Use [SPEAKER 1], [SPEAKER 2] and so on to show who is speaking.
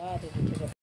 [SPEAKER 1] 啊，对对对对。